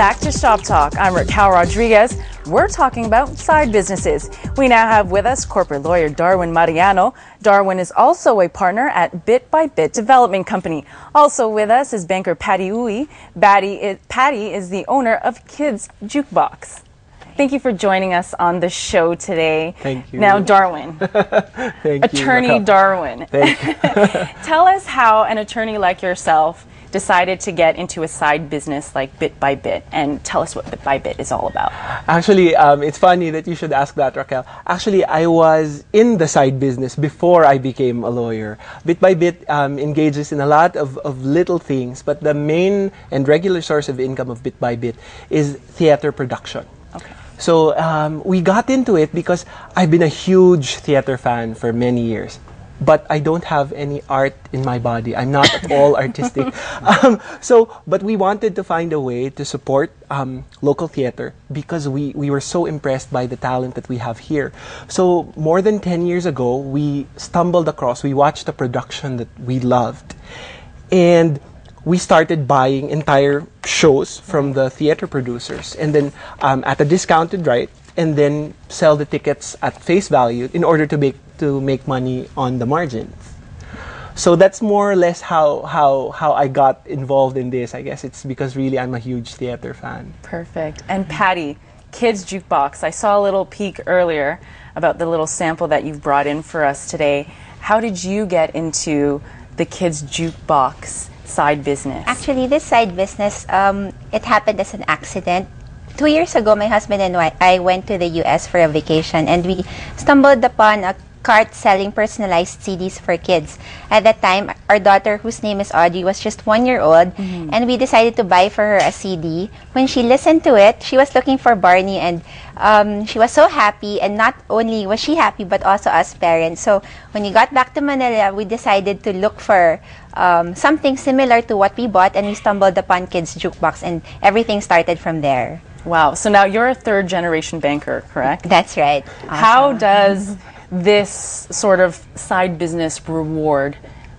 back to Shop Talk. I'm Racquel Rodriguez. We're talking about side businesses. We now have with us corporate lawyer Darwin Mariano. Darwin is also a partner at Bit by Bit Development Company. Also with us is banker Patty Uy. Patty is, Patty is the owner of Kids Jukebox. Thank you for joining us on the show today. Thank you. Now, Darwin, Thank attorney you. Darwin. Thank you. Tell us how an attorney like yourself decided to get into a side business like Bit by Bit, and tell us what Bit by Bit is all about. Actually, um, it's funny that you should ask that, Racquel. Actually, I was in the side business before I became a lawyer. Bit by Bit um, engages in a lot of, of little things, but the main and regular source of income of Bit by Bit is theater production. Okay. So um, we got into it because I've been a huge theater fan for many years. But I don't have any art in my body. I'm not at all artistic. Um, so, but we wanted to find a way to support um, local theater because we, we were so impressed by the talent that we have here. So, more than 10 years ago, we stumbled across, we watched a production that we loved. And we started buying entire shows from the theater producers and then um, at a discounted rate and then sell the tickets at face value in order to make to make money on the margins. So that's more or less how, how, how I got involved in this. I guess it's because really I'm a huge theater fan. Perfect. And Patty, Kids Jukebox. I saw a little peek earlier about the little sample that you've brought in for us today. How did you get into the Kids Jukebox side business? Actually, this side business, um, it happened as an accident. Two years ago, my husband and I, I went to the U.S. for a vacation, and we stumbled upon a cart selling personalized CDs for kids. At that time, our daughter, whose name is Audrey, was just one year old, and we decided to buy for her a CD. When she listened to it, she was looking for Barney, and um, she was so happy. And not only was she happy, but also us parents. So when we got back to Manila, we decided to look for um, something similar to what we bought, and we stumbled upon Kids Jukebox, and everything started from there. Wow. So now you're a third generation banker, correct? That's right. How does this sort of side business reward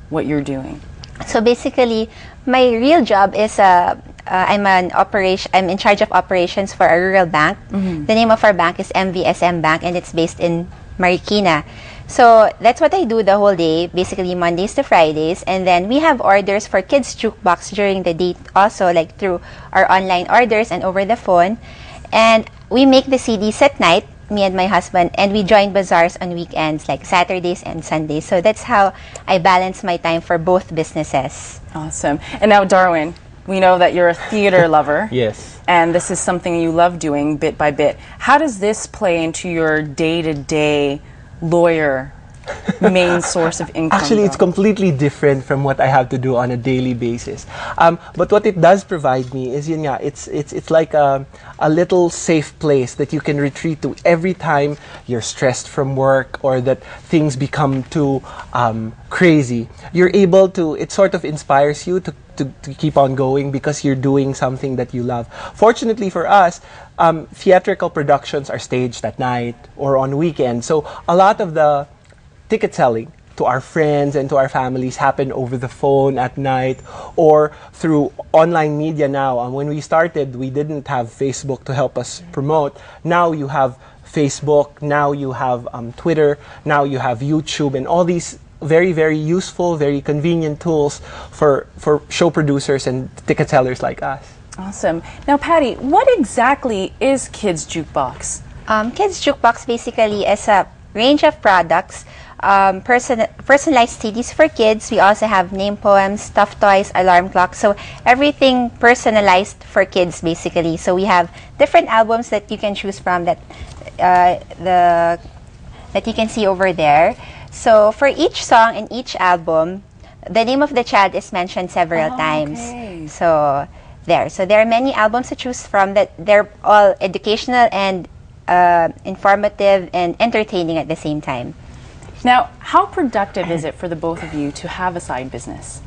what you're doing? So basically, my real job is uh, uh, I'm an operation. I'm in charge of operations for a rural bank. The name of our bank is MVSM Bank, and it's based in Marikina. So that's what I do the whole day, basically Mondays to Fridays, and then we have orders for kids jukebox during the day, also like through our online orders and over the phone, and we make the CDs at night. Me and my husband, and we join bazaars on weekends, like Saturdays and Sundays. So that's how I balance my time for both businesses. Awesome. And now, Darwin, we know that you're a theater lover. Yes. And this is something you love doing bit by bit. How does this play into your day to day lawyer main source of income? Actually, it's completely different from what I have to do on a daily basis. Um, but what it does provide me is, yun nga, it's it's it's like a, a little safe place that you can retreat to every time you're stressed from work or that things become too um, crazy. You're able to. It sort of inspires you to. To, to keep on going because you're doing something that you love. Fortunately for us, um, theatrical productions are staged at night or on weekends. So a lot of the ticket selling to our friends and to our families happen over the phone at night or through online media now. And when we started, we didn't have Facebook to help us promote. Now you have Facebook, now you have um, Twitter, now you have YouTube, and all these very, very useful, very convenient tools for, for show producers and ticket sellers like us. Awesome. Now, Patty, what exactly is Kids Jukebox? Um, Kids Jukebox basically is a range of products, um, person- personalized CDs for kids. We also have name poems, stuffed toys, alarm clocks. So everything personalized for kids, basically. So we have different albums that you can choose from that uh, the that you can see over there. So for each song in each album, the name of the child is mentioned several Oh, times. okay. So there. So there are many albums to choose from that they're all educational and uh, informative and entertaining at the same time. Now, how productive is it for the both of you to have a side business?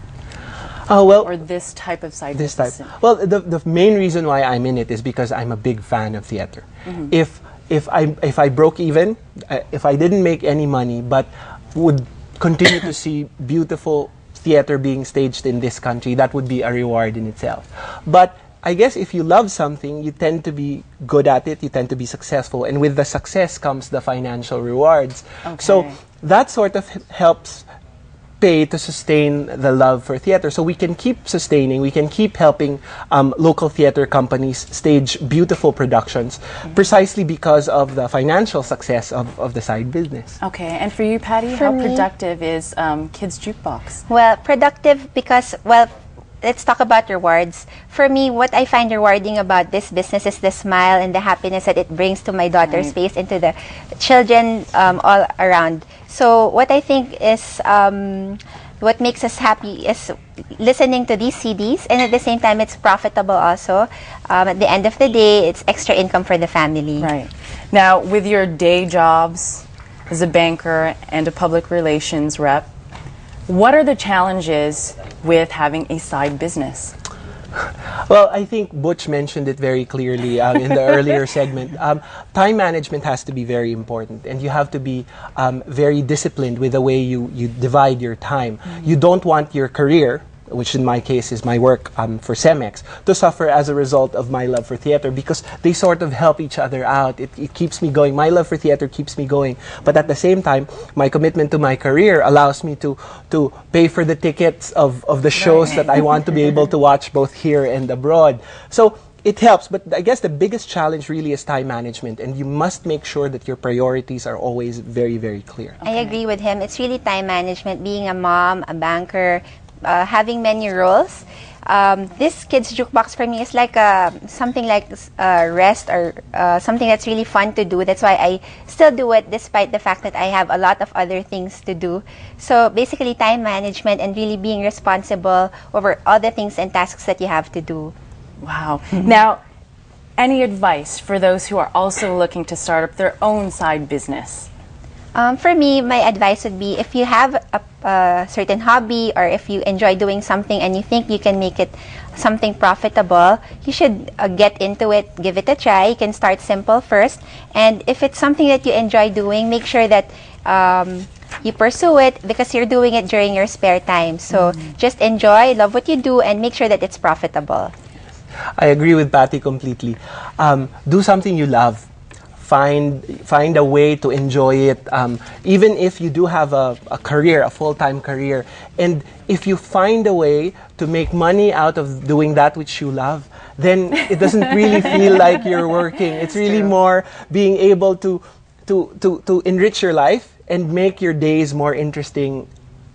Oh well, or this type of side this type. business? Well, the the main reason why I'm in it is because I'm a big fan of theater. If if I if I broke even, uh, if I didn't make any money, but would continue to see beautiful theater being staged in this country, that would be a reward in itself. But I guess if you love something, you tend to be good at it, you tend to be successful, and with the success comes the financial rewards. Okay. So that sort of helps pay to sustain the love for theater. So we can keep sustaining, we can keep helping um, local theater companies stage beautiful productions precisely because of the financial success of, of the side business. Okay, and for you, Patty, For how me- productive is um, Kids Jukebox? Well, productive because, well, let's talk about rewards. For me, what I find rewarding about this business is the smile and the happiness that it brings to my daughter's Right. face and to the children um, all around. So, what I think is um, what makes us happy is listening to these CDs, and at the same time, it's profitable also. Um, at the end of the day, it's extra income for the family. Right. Now, with your day jobs as a banker and a public relations rep, what are the challenges with having a side business? Well, I think Butch mentioned it very clearly um, in the earlier segment. Um, time management has to be very important, and you have to be um, very disciplined with the way you, you divide your time. You don't want your career, which in my case is my work um, for Cemex, to suffer as a result of my love for theater because they sort of help each other out. It, it keeps me going. My love for theater keeps me going. But at the same time, my commitment to my career allows me to, to pay for the tickets of, of the shows that I want to be able to watch both here and abroad. So it helps, but I guess the biggest challenge really is time management, and you must make sure that your priorities are always very, very clear. I agree with him. It's really time management, being a mom, a banker, uh, having many roles. Um, this kids jukebox for me is like a, something like uh, rest or uh, something that's really fun to do. That's why I still do it despite the fact that I have a lot of other things to do. So basically, time management and really being responsible over all the things and tasks that you have to do. Wow. Now, any advice for those who are also looking to start up their own side business? Um, for me, my advice would be if you have a, a certain hobby or if you enjoy doing something and you think you can make it something profitable, you should uh, get into it, give it a try. You can start simple first. And if it's something that you enjoy doing, make sure that um, you pursue it because you're doing it during your spare time. So just enjoy, love what you do, and make sure that it's profitable. I agree with Patty completely. Um, do something you love. Find find a way to enjoy it. Um, even if you do have a, a career, a full time career, and if you find a way to make money out of doing that which you love, then it doesn't really feel like you're working. It's really more being able to to to to enrich your life and make your days more interesting.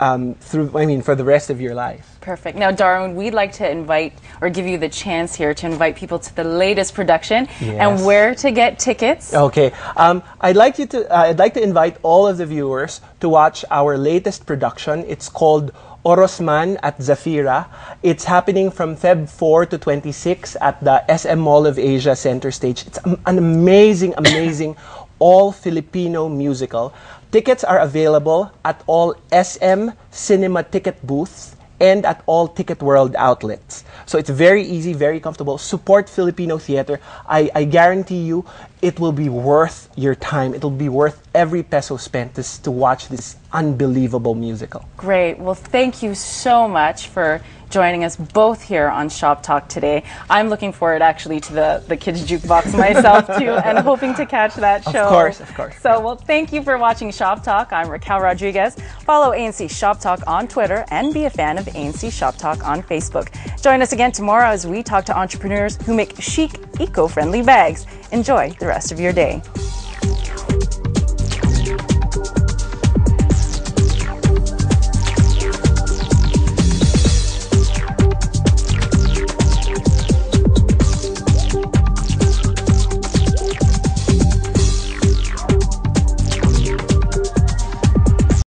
Um, through, I mean, for the rest of your life. Perfect. Now, Darwin, we'd like to invite or give you the chance here to invite people to the latest production Yes. and where to get tickets. Okay. Um, I'd like you to. Uh, I'd like to invite all of the viewers to watch our latest production. It's called Orosman at Zafira. It's happening from Feb 4 to 26 at the SM Mall of Asia Center Stage. It's an amazing, amazing all Filipino musical. Tickets are available at all SM cinema ticket booths and at all Ticket World outlets. So it's very easy, very comfortable. Support Filipino theater. I, I guarantee you it will be worth your time. It will be worth every peso spent to, to watch this unbelievable musical. Great. Well, thank you so much for joining us both here on Shop Talk today. I'm looking forward actually to the, the Kids Jukebox myself too and hoping to catch that show. Of course, of course. So, well, thank you for watching Shop Talk. I'm Racquel Rodriguez. Follow ANC Shop Talk on Twitter and be a fan of ANC Shop Talk on Facebook. Join us again tomorrow as we talk to entrepreneurs who make chic, eco friendly bags. Enjoy the rest of your day.